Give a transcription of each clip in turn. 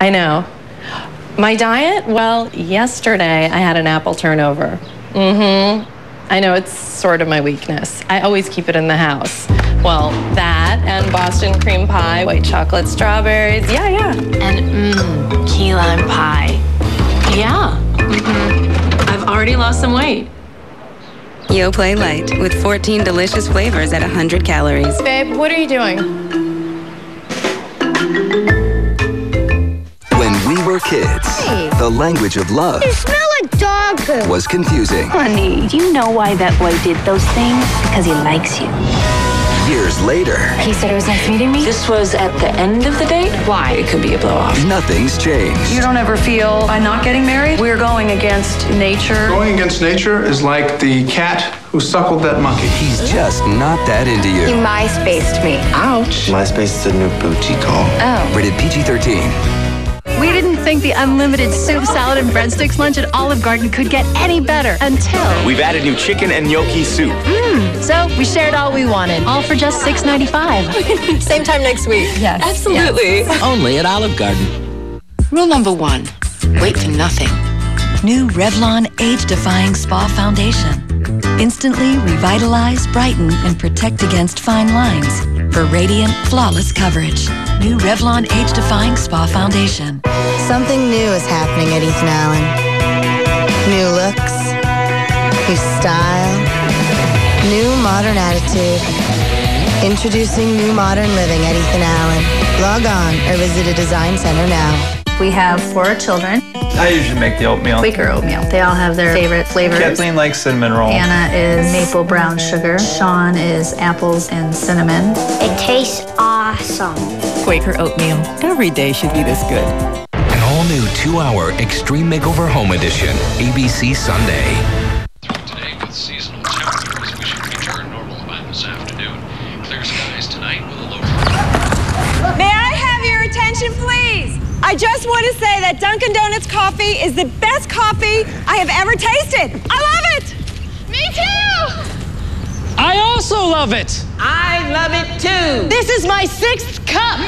I know. My diet? Well, yesterday I had an apple turnover. Mm hmm. I know it's sort of my weakness. I always keep it in the house. Well, that and Boston cream pie, white chocolate strawberries. Yeah, yeah. And mmm, key lime pie. Yeah. Mm-hmm. I've already lost some weight. Yoplait Light with 14 delicious flavors at 100 calories. Babe, what are you doing? When we were kids, Hey. the language of love You smell like dog poop. was confusing. Honey, do you know why that boy did those things? Because he likes you. Years later, He said it was nice meeting me. This was at the end of the date? Why? It could be a blow off. nothing's changed. You don't ever feel by not getting married, we're going against nature. Going against nature is like the cat who suckled that monkey. He's just not that into You you. MySpaced me. Ouch. MySpace is a new boutique call. Oh. Rated PG 13. We didn't think the unlimited soup, salad, and breadsticks lunch at Olive Garden could get any better until. We've added new chicken and gnocchi soup. Hmm, so we shared all we wanted, all for just $6.95. Same time next week. Yes. Absolutely. Only at Olive Garden. Rule number one wait for nothing. New Revlon Age Defying Spa Foundation. Instantly revitalize, brighten, and protect against fine lines for radiant, flawless coverage. New Revlon Age Defying Spa Foundation. Something new is happening at Ethan Allen. New looks, new style, new modern attitude. Introducing new modern living at Ethan Allen. Log on or visit a design center now. We have four children. I usually make the oatmeal. Quaker oatmeal. They all have their favorite flavors. Kathleen likes cinnamon roll. Anna is maple brown sugar. Sean is apples and cinnamon. It tastes awesome. Quaker oatmeal. Every day should be this good. An all new two hour Extreme Makeover Home Edition, ABC Sunday. Today with seasonal temperatures, we should return normal by this afternoon. Clear skies tonight with a low. May I have your attention, please? I just want to say that Dunkin' Donuts coffee is the best coffee I have ever tasted. I love it. Me too! I also love it. I love it too. This is my sixth cup.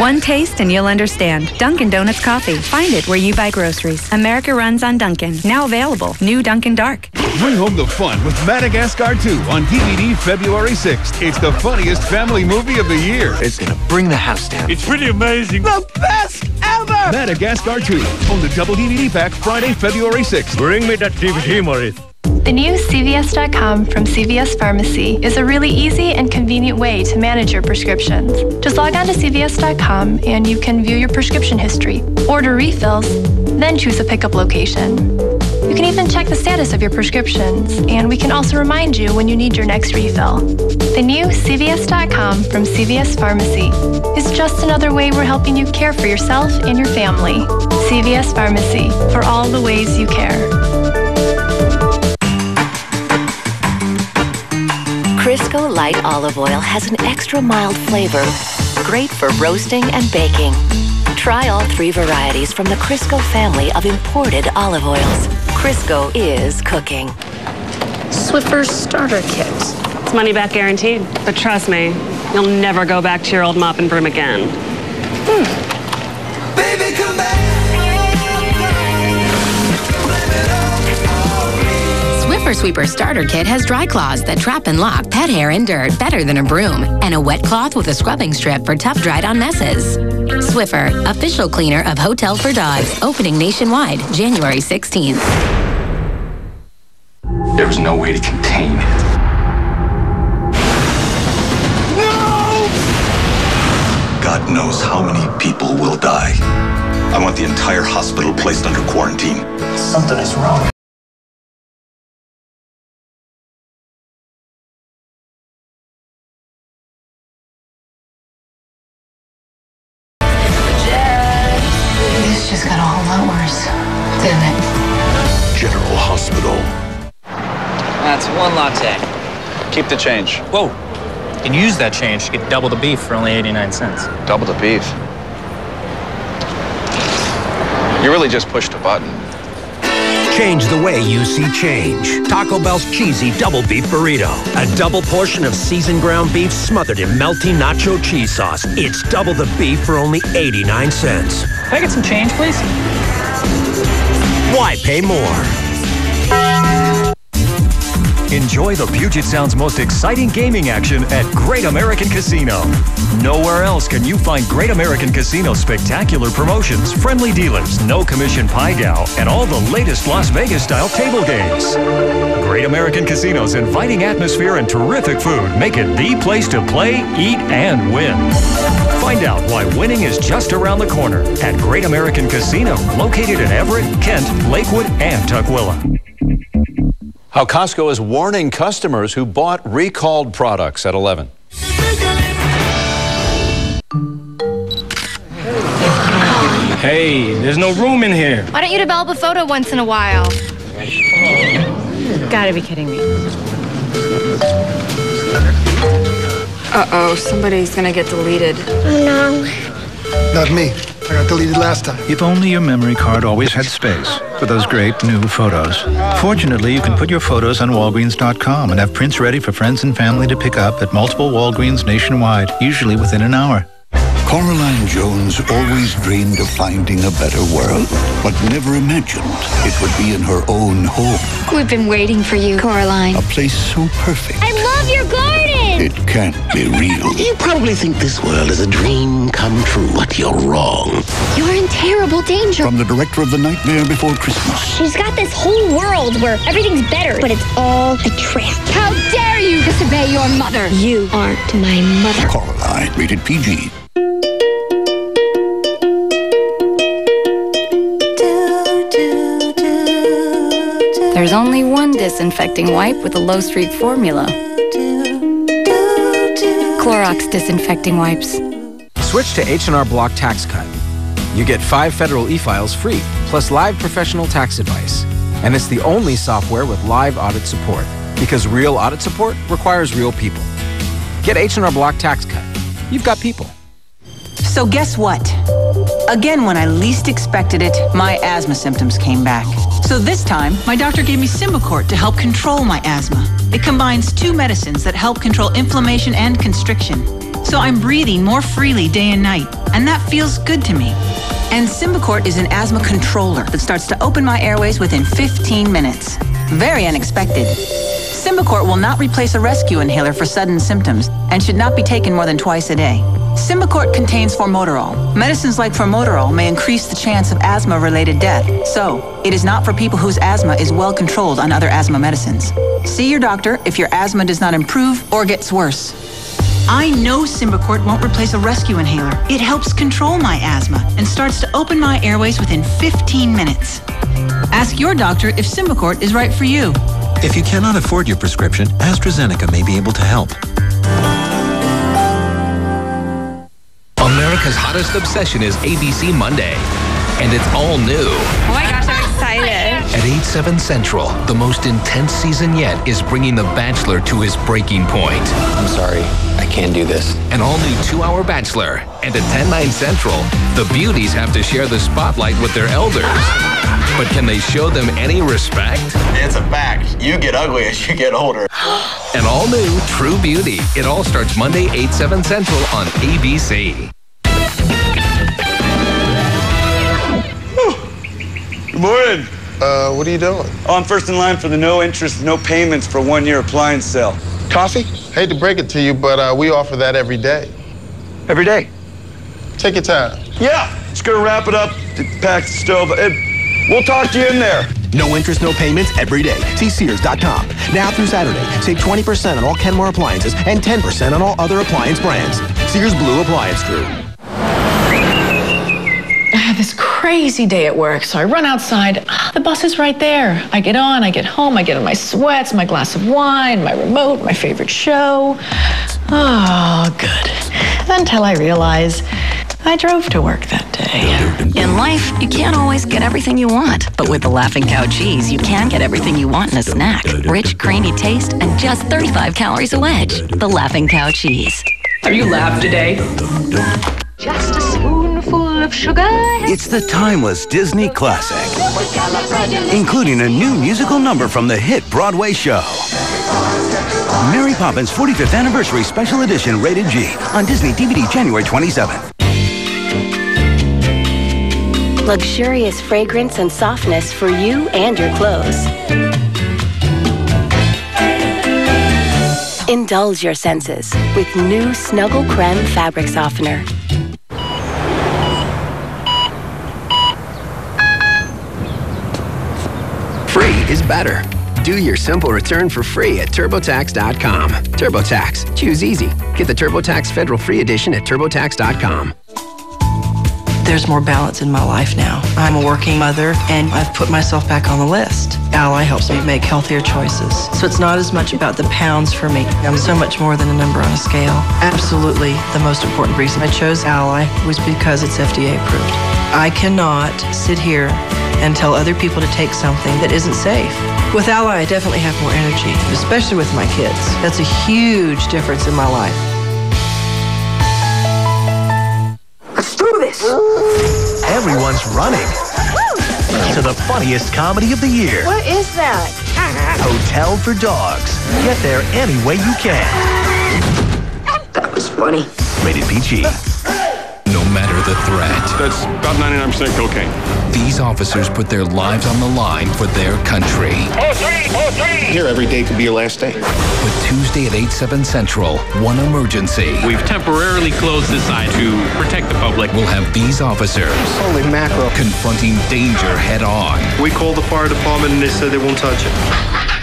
One taste and you'll understand. Dunkin' Donuts coffee. Find it where you buy groceries. America runs on Dunkin'. Now available. New Dunkin' Dark. Bring home the fun with Madagascar 2 on DVD February 6th. It's the funniest family movie of the year. It's gonna bring the house down. It's pretty amazing. The best ever. Madagascar 2 on the double DVD pack Friday, February 6th. Bring me that DVD, Maurice. The new CVS.com from CVS Pharmacy is a really easy and convenient way to manage your prescriptions. Just log on to CVS.com and you can view your prescription history, order refills, then choose a pickup location. You can even check the status of your prescriptions, and we can also remind you when you need your next refill. The new CVS.com from CVS Pharmacy is just another way we're helping you care for yourself and your family. CVS Pharmacy, for all the ways you care. Crisco light olive oil has an extra mild flavor, great for roasting and baking. Try all three varieties from the Crisco family of imported olive oils. Crisco is cooking. Swiffer's starter kit. It's money back guaranteed. But trust me, you'll never go back to your old mop and broom again. Hmm. Swiffer Sweeper Starter Kit has dry claws that trap and lock pet hair and dirt better than a broom, and a wet cloth with a scrubbing strip for tough dried on messes. Swiffer, official cleaner of Hotel for Dogs, opening nationwide January 16th. There was no way to contain it. No! God knows how many people will die. I want the entire hospital placed under quarantine. Something is wrong. Keep the change. Whoa. You can use that change to get double the beef for only 89 cents. Double the beef. You really just pushed a button. Change the way you see change. Taco Bell's cheesy double beef burrito. A double portion of seasoned ground beef smothered in melty nacho cheese sauce. It's double the beef for only 89 cents. Can I get some change, please? Why pay more? Enjoy the Puget Sound's most exciting gaming action at Great American Casino. Nowhere else can you find Great American Casino's spectacular promotions, friendly dealers, no commission pai gow, and all the latest Las Vegas style table games. Great American Casino's inviting atmosphere and terrific food make it the place to play, eat, and win. Find out why winning is just around the corner at Great American Casino, located in Everett, Kent, Lakewood, and Tukwila. How Costco is warning customers who bought recalled products at 11. Hey, there's no room in here. Why don't you develop a photo once in a while? Gotta be kidding me. Uh-oh, somebody's gonna get deleted. Oh no. Not me. I got deleted last time. If only your memory card always had space for those great new photos. Fortunately, you can put your photos on Walgreens.com and have prints ready for friends and family to pick up at multiple Walgreens nationwide, usually within an hour. Coraline Jones always dreamed of finding a better world, but never imagined it would be in her own home. We've been waiting for you, Coraline. A place so perfect, I love your garden! It can't be real. You probably think this world is a dream come true, but you're wrong. You're in terrible danger. From the director of The Nightmare Before Christmas. She's got this whole world where everything's better, but it's all a trap. How dare you disobey your mother? You aren't my mother. Coraline, rated PG. There's only one disinfecting wipe with a low streak formula. Clorox disinfecting wipes. Switch to H&R Block Tax Cut. You get five federal e-files free, plus live professional tax advice. And it's the only software with live audit support, because real audit support requires real people. Get H&R Block Tax Cut. You've got people. So guess what? Again, when I least expected it, my asthma symptoms came back. So this time, my doctor gave me Symbicort to help control my asthma. It combines two medicines that help control inflammation and constriction. So I'm breathing more freely day and night, and that feels good to me. And Symbicort is an asthma controller that starts to open my airways within 15 minutes. Very unexpected. Symbicort will not replace a rescue inhaler for sudden symptoms and should not be taken more than twice a day. Symbicort contains formoterol. Medicines like formoterol may increase the chance of asthma-related death. So, it is not for people whose asthma is well controlled on other asthma medicines. See your doctor if your asthma does not improve or gets worse. I know Symbicort won't replace a rescue inhaler. It helps control my asthma and starts to open my airways within 15 minutes. Ask your doctor if Symbicort is right for you. If you cannot afford your prescription, AstraZeneca may be able to help. America's hottest obsession is ABC Monday. And it's all new. Oh my gosh, I'm excited. At 8, 7 Central, the most intense season yet is bringing The Bachelor to his breaking point. I'm sorry, I can't do this. An all new two hour Bachelor. And at 10, 9 Central, the beauties have to share the spotlight with their elders. But can they show them any respect? It's a fact. You get ugly as you get older. An all new True Beauty. It all starts Monday, 8, 7 Central on ABC. Good morning. Uh, what are you doing? Oh, I'm first in line for the no interest, no payments for one year appliance sale. Coffee? Hate to break it to you, but uh, we offer that every day. Every day? Take your time. Yeah, just gonna wrap it up, pack the stove. and we'll talk to you in there. No interest, no payments every day. See Sears.com. Now through Saturday, save 20% on all Kenmore appliances and 10% on all other appliance brands. Sears Blue Appliance Group. I had this crazy day at work, so I run outside. Ah, The bus is right there. I get on, I get home, I get in my sweats, my glass of wine, my remote, my favorite show. Oh, good. Until I realize I drove to work that day. In life, you can't always get everything you want. But with the Laughing Cow cheese, you can get everything you want in a snack. Rich, creamy taste and just 35 calories a wedge. The Laughing Cow cheese. Have you laughed today? Just a spoonful of sugar. It's the timeless Disney classic, including a new musical number from the hit Broadway show. Mary Poppins 45th Anniversary Special Edition rated G on Disney DVD January 27th. Luxurious fragrance and softness for you and your clothes. Indulge your senses with new Snuggle Creme Fabric Softener. Free is better. Do your simple return for free at TurboTax.com. TurboTax. Choose easy. Get the TurboTax Federal Free Edition at TurboTax.com. There's more balance in my life now. I'm a working mother and I've put myself back on the list. Alli helps me make healthier choices. So it's not as much about the pounds for me. I'm so much more than a number on a scale. Absolutely the most important reason I chose Alli was because it's FDA approved. I cannot sit here and tell other people to take something that isn't safe. With Alli, I definitely have more energy, especially with my kids. That's a huge difference in my life. Let's do this. Everyone's running to the funniest comedy of the year. What is that? Hotel for Dogs. Get there any way you can. That was funny. Rated PG. No matter the threat. That's about 99% cocaine. These officers put their lives on the line for their country. Here, every day could be your last day. But Tuesday at 8, 7 Central, one emergency. We've temporarily closed this side to protect the public. We'll have these officers. Holy mackerel. Confronting danger head on. We called the fire department and they said they won't touch it.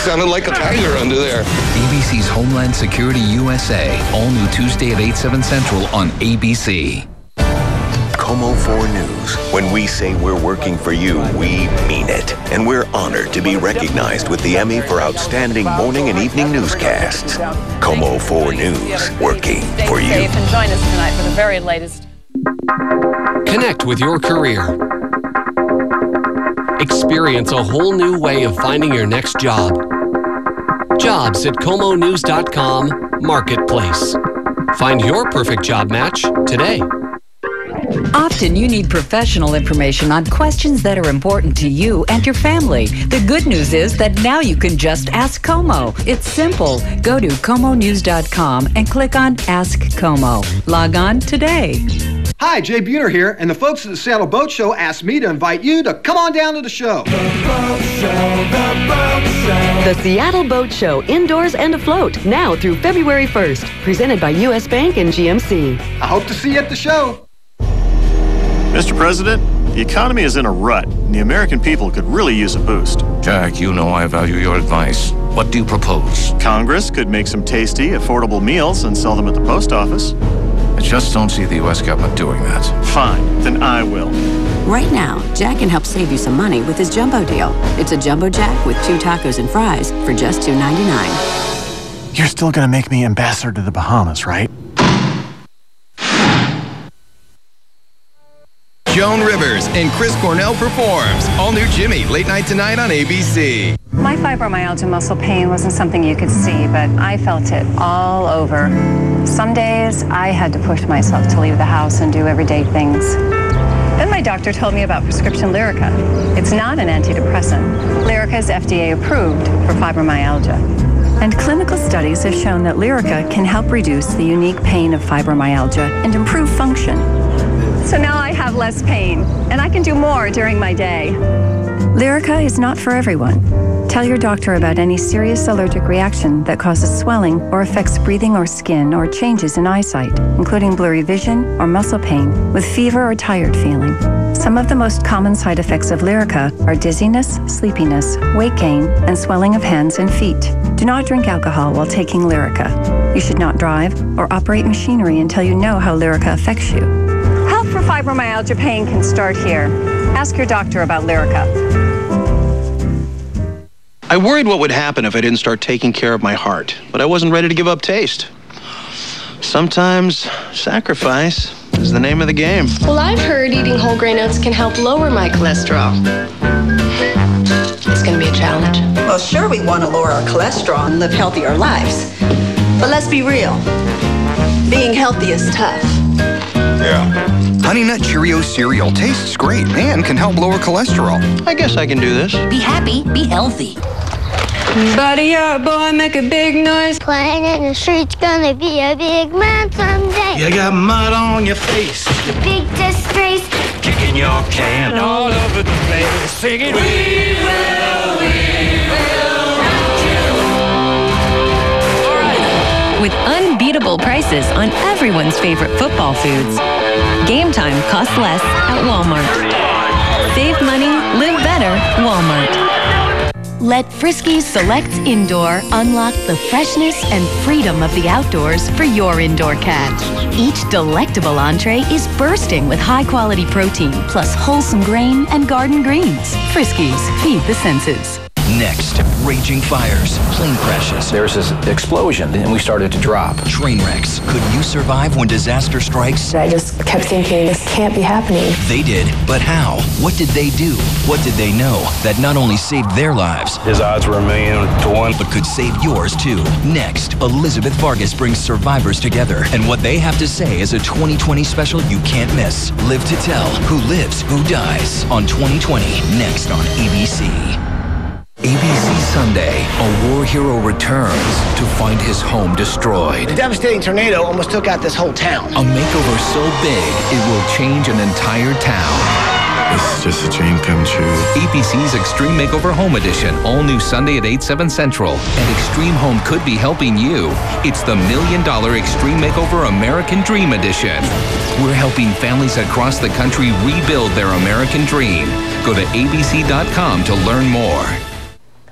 Sounded like a tiger under there. ABC's Homeland Security USA. All new Tuesday at 8, 7 Central on ABC. KOMO 4 News. When we say we're working for you, we mean it. And we're honored to be recognized with the Emmy for Outstanding Morning and Evening Newscasts. KOMO 4 News, working for you. Safe and join us tonight for the very latest. Connect with your career. Experience a whole new way of finding your next job. Jobs at KOMONews.com Marketplace. Find your perfect job match today. Often you need professional information on questions that are important to you and your family. The good news is that now you can just ask KOMO. It's simple. Go to komonews.com and click on Ask KOMO. Log on today. Hi, Jay Buhner here, and the folks at the Seattle Boat Show asked me to invite you to come on down to the show. The Seattle Boat Show, indoors and afloat, now through February 1st. Presented by U.S. Bank and GMC. I hope to see you at the show. Mr. President, the economy is in a rut, and the American people could really use a boost. Jack, you know I value your advice. What do you propose? Congress could make some tasty, affordable meals and sell them at the post office. I just don't see the U.S. government doing that. Fine, then I will. Right now, Jack can help save you some money with his jumbo deal. It's a jumbo jack with two tacos and fries for just $2.99. You're still gonna make me ambassador to the Bahamas, right? Joan Rivers and Chris Cornell performs. All new Jimmy, late night tonight on ABC. My fibromyalgia muscle pain wasn't something you could see, but I felt it all over. Some days I had to push myself to leave the house and do everyday things. Then my doctor told me about prescription Lyrica. It's not an antidepressant. Lyrica is FDA approved for fibromyalgia. And clinical studies have shown that Lyrica can help reduce the unique pain of fibromyalgia and improve function. So now I have less pain, and I can do more during my day. Lyrica is not for everyone. Tell your doctor about any serious allergic reaction that causes swelling or affects breathing or skin or changes in eyesight, including blurry vision or muscle pain with fever or tired feeling. Some of the most common side effects of Lyrica are dizziness, sleepiness, weight gain, and swelling of hands and feet. Do not drink alcohol while taking Lyrica. You should not drive or operate machinery until you know how Lyrica affects you. Help for fibromyalgia pain can start here. Ask your doctor about Lyrica. I worried what would happen if I didn't start taking care of my heart, but I wasn't ready to give up taste. Sometimes sacrifice is the name of the game. Well, I've heard eating whole grain oats can help lower my cholesterol. It's going to be a challenge. Well, sure, we want to lower our cholesterol and live healthier lives. But let's be real being healthy is tough. Yeah. Honey Nut Cheerio cereal tastes great and can help lower cholesterol. I guess I can do this. Be happy, be healthy. Buddy up, boy, make a big noise. Playing in the street's gonna be a big man someday. You got mud on your face. Big disgrace, kicking your can all over the place, singing, We will, With unbeatable prices on everyone's favorite football foods, game time costs less at Walmart. Save money, live better, Walmart. Let Friskies Select Indoor unlock the freshness and freedom of the outdoors for your indoor cat. Each delectable entree is bursting with high quality protein, plus wholesome grain and garden greens. Friskies, feed the senses. Next, raging fires, plane crashes. There's this explosion, and we started to drop. Train wrecks. Could you survive when disaster strikes? I just kept thinking, this can't be happening. They did, but how? What did they do? What did they know that not only saved their lives? His odds were a million to one. But could save yours too. Next, Elizabeth Vargas brings survivors together, and what they have to say is a 2020 special you can't miss. Live to tell who lives, who dies on 2020, next on ABC. ABC Sunday, a war hero returns to find his home destroyed. A devastating tornado almost took out this whole town. A makeover so big, it will change an entire town. This is just a dream come true. ABC's Extreme Makeover Home Edition, all new Sunday at 8, 7 Central. And Extreme Home could be helping you. It's the Million Dollar Extreme Makeover American Dream Edition. We're helping families across the country rebuild their American dream. Go to abc.com to learn more.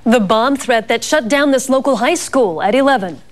The bomb threat that shut down this local high school at 11.